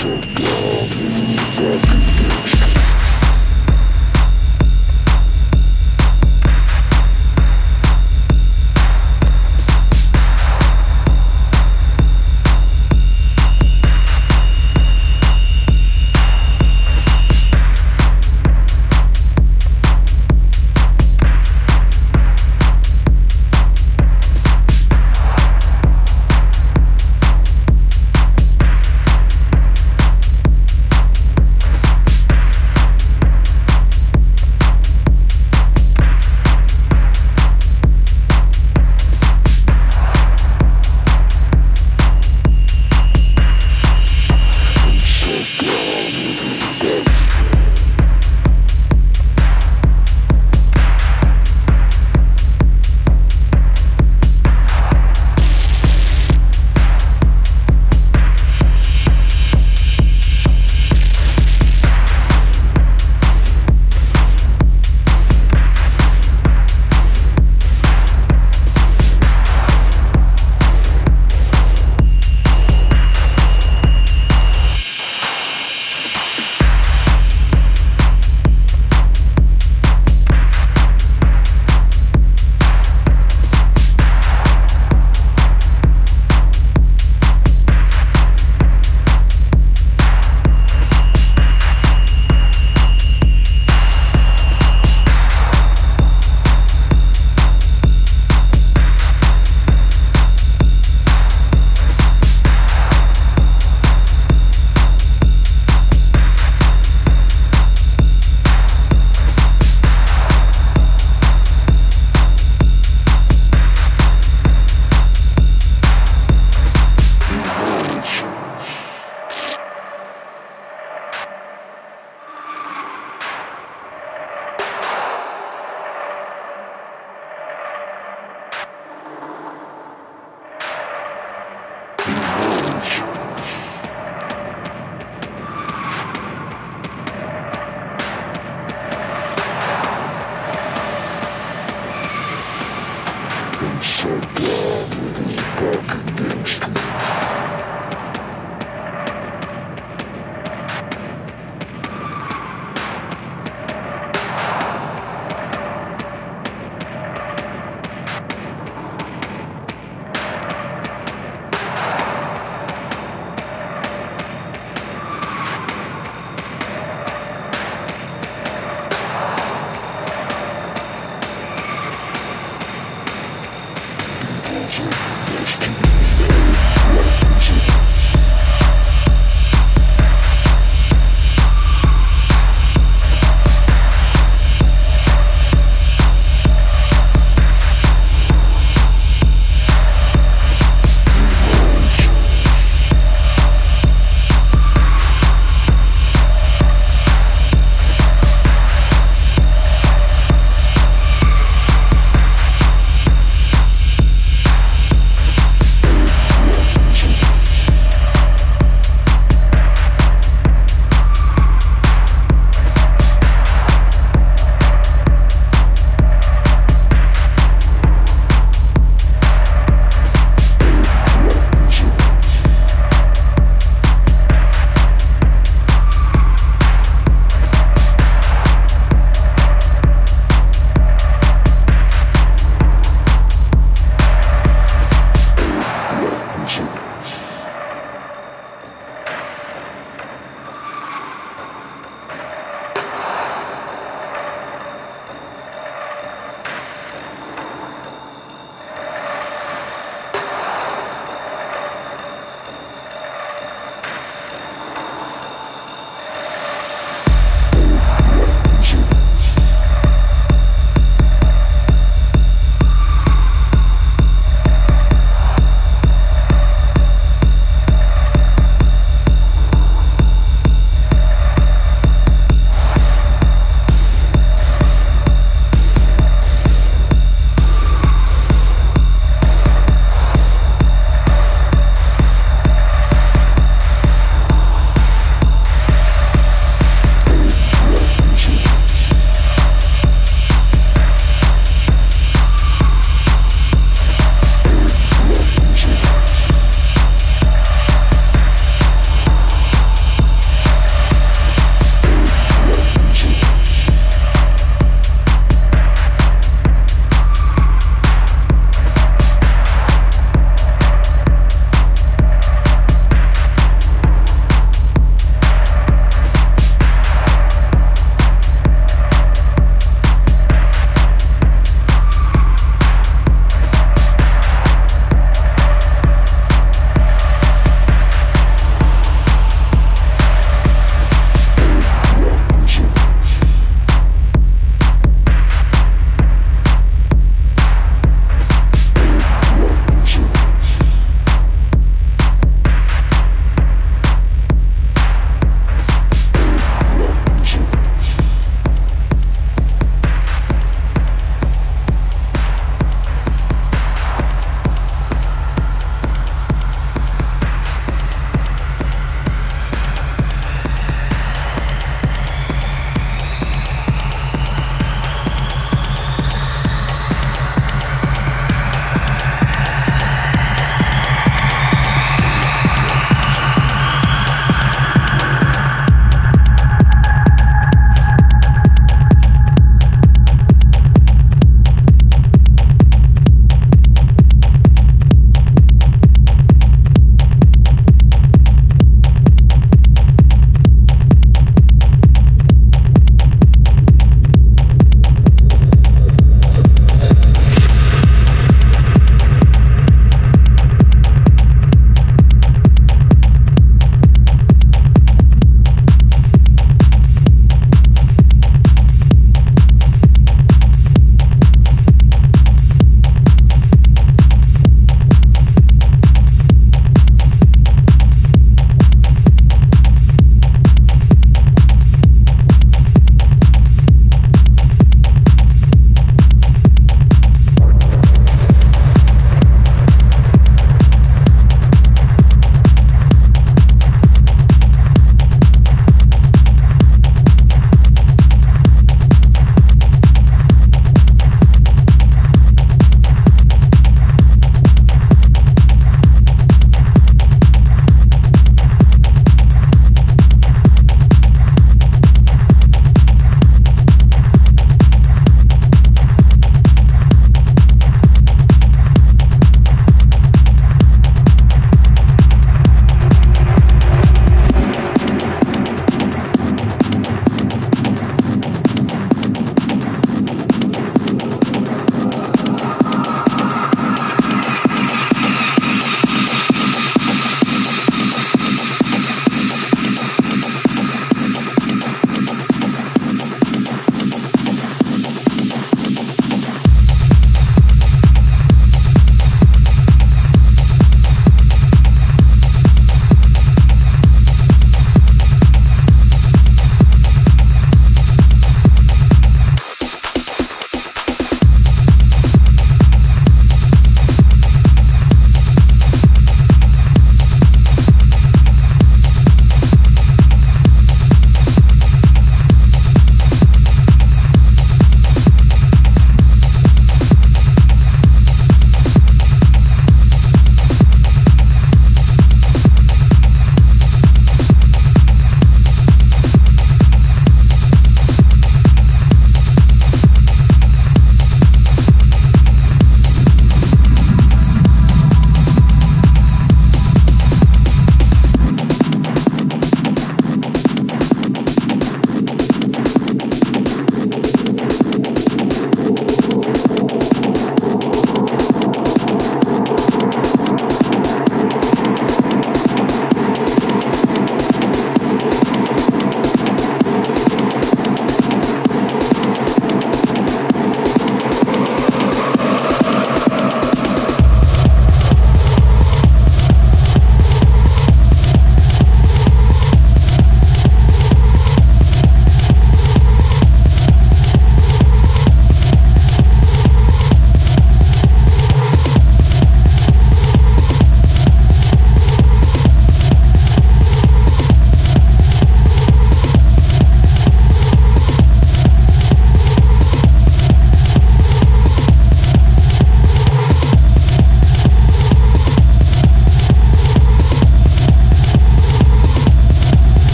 shut down, fucking bitch.